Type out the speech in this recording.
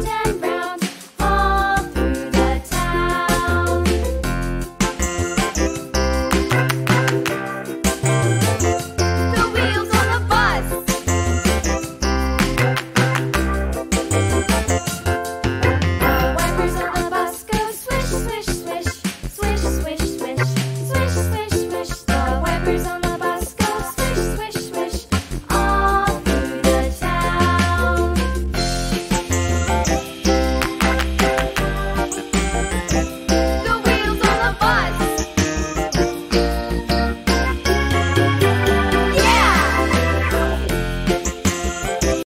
mountain.